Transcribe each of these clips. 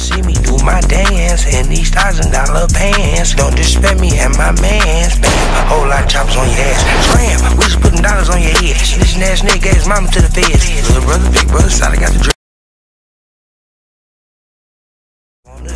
See me do my dance in these thousand dollar pants. Don't disrespect me and my mans. Bang, whole lot of choppers on your ass. Scram, we just putting dollars on your head. This ass nigga gave his mama to the feds. Little brother, big brother, side, I got the drip.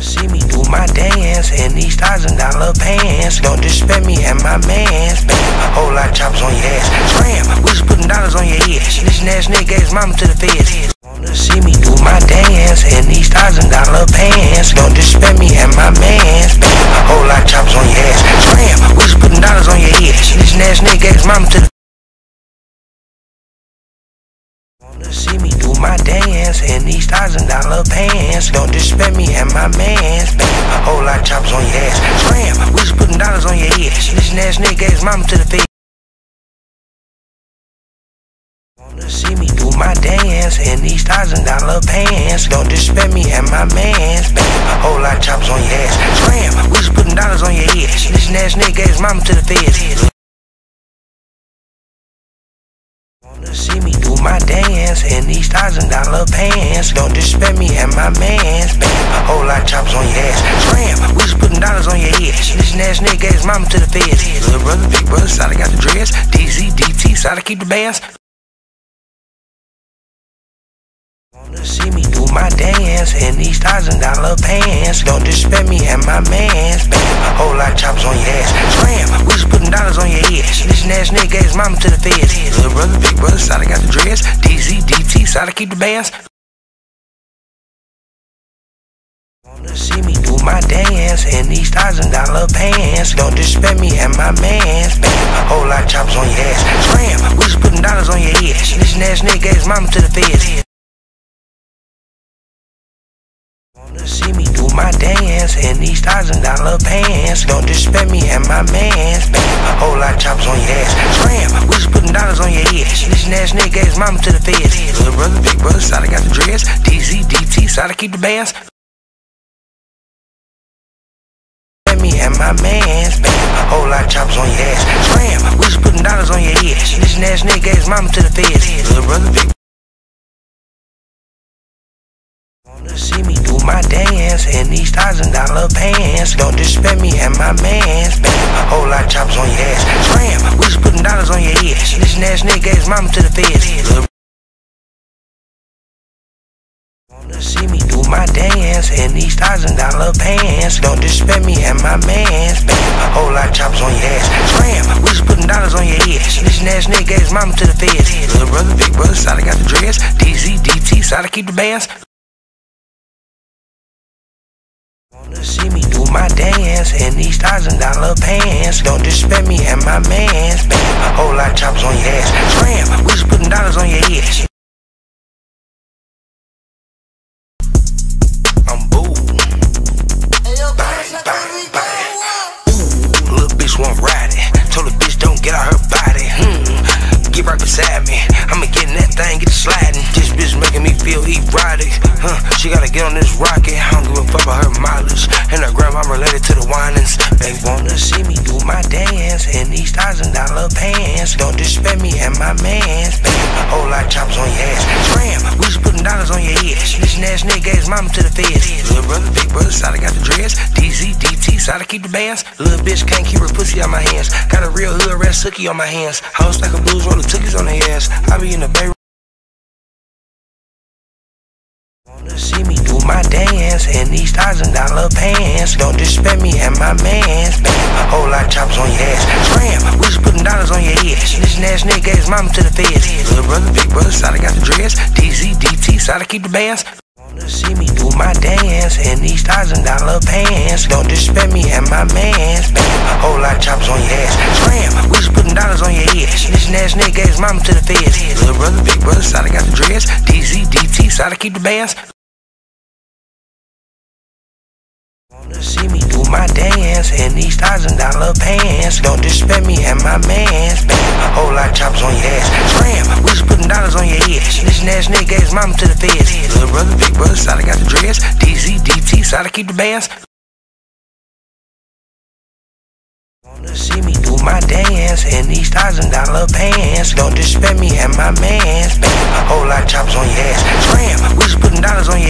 See me do my dance in these thousand dollar pants. Don't disrespect me and my mans. Bang, whole lot of choppers on your ass. Scram, we just putting dollars on your head. This ass nigga gave his mama to the feds. Wanna see me do my dance in these thousand dollar pants. Don't disrespect me and my mans. Bang, whole lot of choppers on your ass. Scram, we just putting dollars on your head. This ass nigga his mama to the Wanna see me do my dance in these thousand dollar pants. Don't disrespect me and my mans. Bang, whole lot of choppers on your ass. Scram, we just putting dollars on your head. This ass nigga his mama to the feds. My dance in these thousand dollar pants. Don't disrespect me and my mans. Bang, whole lot of choppers on your ass. Scram, we just putting dollars on your head. This ass nigga gave his mama to the feds. See me do my dance in these thousand dollar pants. Don't disrespect me and my mans. Bang, whole lot of choppers on your ass. Scram, we just putting dollars on your head. This ass nigga gave his mama to the feds. Little brother, big brother, side I got the dress. DZ, DT, side I keep the bands. My dance in these thousand dollar pants. Don't disrespect me and my mans. Bang, whole lot of choppers on your ass. Scram, we just putting dollars on your head. This ass nigga gave his mama to the feds. Little brother, big brother, side I got the dress. DZ, DT, side I keep the bands. Wanna see me do my dance in these thousand dollar pants. Don't disrespect me and my mans. Bang, whole lot of choppers on your ass. Scram, we just putting dollars on your head. This ass nigga gave his mama to the feds. Wanna see me do my dance in these thousand dollar pants. Don't disrespect me and my mans. Bang, whole lot of choppers on your ass. Scram, we just putting dollars on your head. This ass nigga his mama to the feds. Little brother, big brother, side I got the dress. DZ, DT, side I keep the bands. Me and my mans, bang, whole lot of choppers on your ass. Scram, we just putting dollars on your head. This ass nigga gave his mama to the feds. Little brother, big Wanna see me do my dance in these thousand dollar pants. Don't disrespect me and my mans. Bang, whole lot of choppers on your ass. Scram, we just putting dollars on your head. This ass nigga gave his mama to the feds. Wanna see me do my dance in these thousand dollar pants. Don't disrespect me and my mans. Bang, whole lot of choppers on your ass. Scram, we just putting dollars on your head. This ass nigga gave his mama to the feds. Little brother, big brother, side I got the dress. DZ, DT, side I keep the bands. See me do my dance in these thousand dollar pants. Don't disrespect me and my mans. Bang, whole lot of choppers on your ass. Scram, we just putting dollars on your head. Beside me. I'ma get in that thing, get it sliding. This bitch making me feel erotic. Huh, she gotta get on this rocket. I don't give a fuck about her mileage. And her grandma I'm related to the Wayans. They wanna see me do my dance in these thousand dollar pants. Don't disrespect me and my mans. Bang, whole lot of choppers on your ass. Scram, we dollars on your head. This ass nigga gave his mama to the feds. Little brother, big brother, side I got the dress. DZ, DT, side I keep the bands. Little bitch can't keep her pussy on my hands. Got a real hood red sookie on my hands. House like a blues roller tookies on their ass. I be in the bay. Wanna see me do my dance in these thousand dollar pants. Don't disrespect me and my mans. Bang, whole lot of choppers on your ass. Scram, we just putting dollars on your head. This ass nigga gave his mama to the feds. Little brother, big brother, side I got the dress. DZ, DT, side I keep the bands. Wanna see me do my dance in these thousand dollar pants. Don't disrespect me and my mans. Bang, whole lot of choppers on your ass. Scram, we just putting dollars on your head. This ass nigga gave his mama to the feds. Little brother, big brother, side I got the dress. DZ, DT, side I keep the bands. See me do my dance in these thousand dollar pants. Don't disrespect me and my mans. Bang, whole lot of choppers on your ass. Scram, we just putting dollars on your head. This ass nigga gave his mama to the feds. Little brother, big brother, side I got the dress. DZ, DT, side I keep the bands. Wanna see me do my dance in these thousand dollar pants. Don't disrespect me and my mans. Bam, whole lot of choppers on your ass. Scram, we just putting dollars on your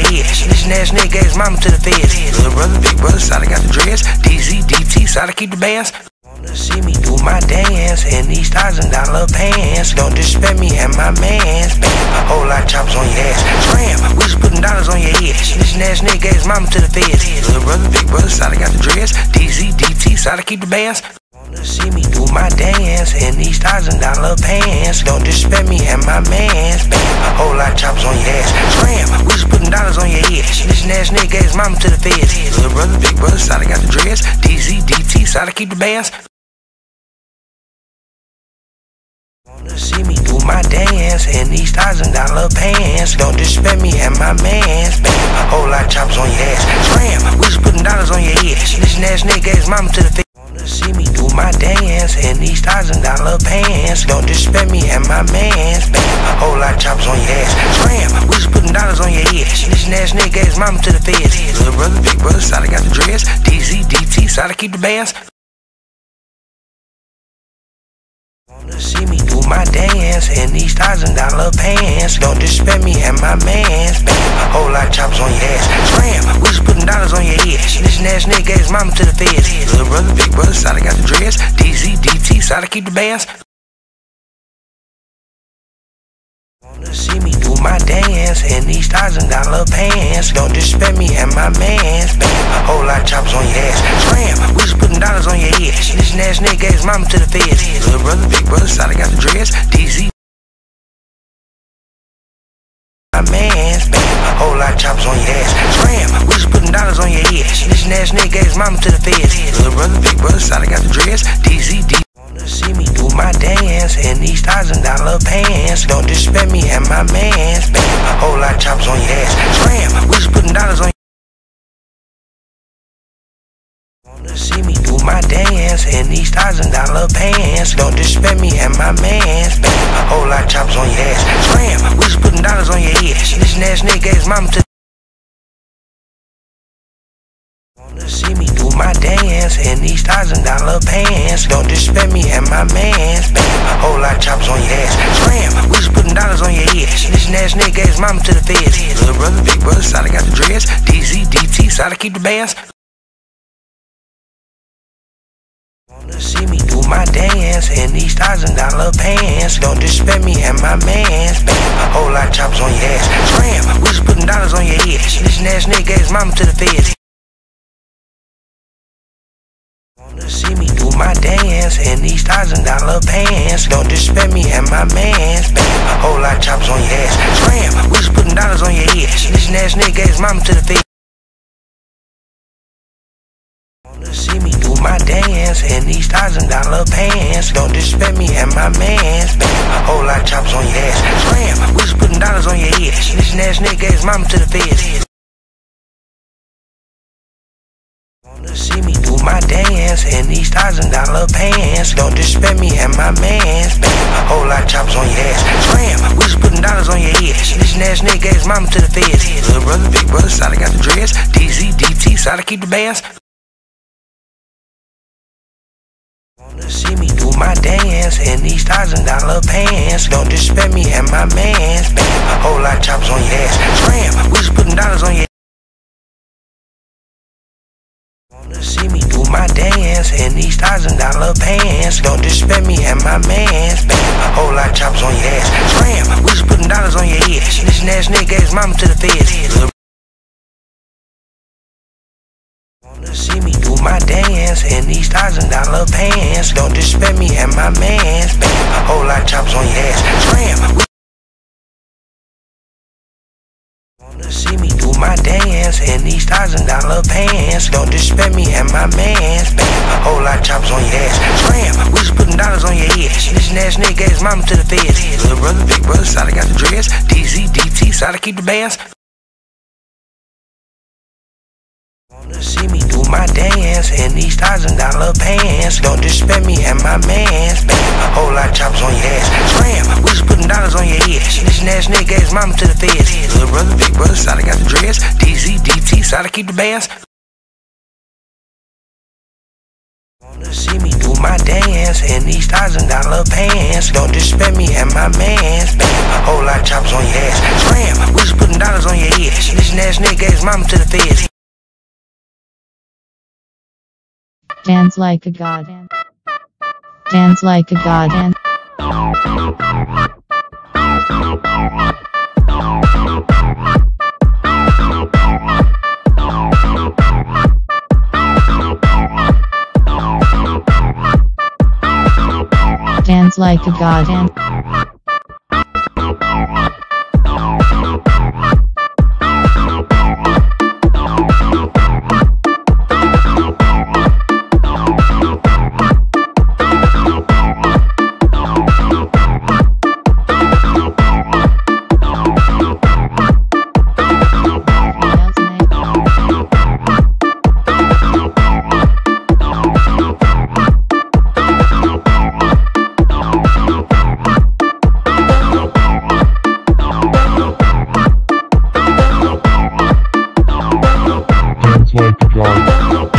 This ass nigga his mama to the feds. Little brother, big brother, side I got the dress. DZ, DT, side I keep the bands. Wanna see me do my dance in these thousand dollar pants. Don't disrespect me and my mans. Bam, whole lot of choppers on your ass. Scram, we just putting dollars on your ass. This ass nigga gave his mama to the feds. Little brother, big brother, side I got the dress. DZ, DT, side I keep the bands. Wanna see me do my dance in these thousand dollar pants. Don't disrespect me and my mans. Bam, whole lot of choppers on your ass. Scram, we just putting dollars on your ass. This ass nigga gave his mama to the feds. Little brother, big brother, side I got the dress. DZ, DT, side I keep the bands. Wanna see me do my dance in these thousand dollar pants. Don't disrespect me and my mans. Bam, whole lot of choppers on your ass. Scram, we just putting dollars on your ass. This ass nigga gave his mama to the feds. Wanna see me do my dance in these thousand dollar pants. Don't disrespect me and my mans. Bam, whole lot of choppers on your ass. Scram, we just putting dollars on your ass. This ass nigga his mama to the feds. Little brother, big brother, side I got the dress. DZ, DT, side I keep the bands. Wanna see me my dance in these thousand dollar pants. Don't disrespect me and my mans. Bam, whole lot of choppers on your ass. Scram, we just putting dollars on your ass. This ass nigga gave his mama to the feds. Little brother, big brother, side I got the dress. DZ, DT, side I keep the bands. Wanna see me my dance in these thousand dollar pants. Don't disrespect me and my mans. Bam, whole lot of choppers on your ass. Scram, we just putting dollars on your ass. This ass nigga gave his mama to the feds. Little brother, big brother, side I got the dress. DZ. My mans, bam, whole lot of choppers on your ass. Scram, we just putting dollars on your ass. This ass nigga gave his mama to the feds. Little brother, big brother, side I got the dress. DZ, D. my dance in these thousand dollar pants. Don't disrespect me and my mans. Bam, whole lot of choppers on your ass. Scram, we just putting dollars on Wanna see me do my dance in these thousand dollar pants. Don't disrespect me and my mans. Bam, whole lot of choppers on your ass. Scram, we just putting dollars on your ass. This ass nigga his mama to Wanna see me my dance in these thousand dollar pants. Don't disrespect me and my mans. Bam, whole lot of choppers on your ass. Scram, we just putting dollars on your ass. This ass nigga gave his mama to the feds. Little brother, big brother, side I got the dress. DZ, DT, side I keep the bands. Wanna see me do my dance in these thousand dollar pants. Don't disrespect me and my mans. Bam, whole lot of choppers on your ass. Scram, we just putting dollars on your ass. This ass nigga gave his mama to the feds. See me do my dance in these thousand dollar pants. Don't disrespect me and my mans. Bam, whole lot of choppers on your ass. Scram, we just putting dollars on your ass. This ass nigga gave his mama to the. Wanna see me do my dance in these thousand dollar pants. Don't disrespect me and my mans. Bam, whole lot of choppers on your ass. Scram, we just putting dollars on your ass. This ass nigga gave his mama to the feds. My dance in these thousand dollar pants. Don't disrespect me and my mans. Bam, whole lot of choppers on your ass. Scram, we just putting dollars on your ass. This ass nigga gave his mama to the feds. Little brother, big brother, side I got the dress. DZ, DT, side I keep the bands. Wanna see me do my dance in these thousand dollar pants. Don't disrespect me and my mans. Bam, whole lot of choppers on your ass. Scram, we just putting dollars on your my dance in these thousand dollar pants. Don't disrespect me and my mans. Bam, whole lot of choppers on your ass. Scram, we just putting dollars on your ass. This ass nigga gave his mama to the feds. See me do my dance in these thousand dollar pants. Don't disrespect me and my mans. Bam, whole lot of choppers on your ass. Scram, see me do my dance in these thousand dollar pants. Don't disrespect me and my mans. Bam, whole lot of choppers on your ass. Scram, we just putting dollars on your ass. This ass nigga gave his mama to the feds. Little brother, big brother, side I got the dress. DZ, DT, side keep the bands. Wanna see me do my dance in these thousand dollar pants. Don't disrespect me and my mans. Bam, whole lot of choppers on your ass. Ass. This ass nigga gave his mama to the feds. Little brother, big brother, side I got the dress. DZ, DT, side I keep the bands. Wanna See me do my dance in these thousand dollar pants. Don't disrespect me and my mans. Bam, whole lot of choppers on your ass. Scram, we just putting dollars on your head. This ass nigga gave his mama to the feds. Dance like a god. Dance like a god. Like a god. Dance long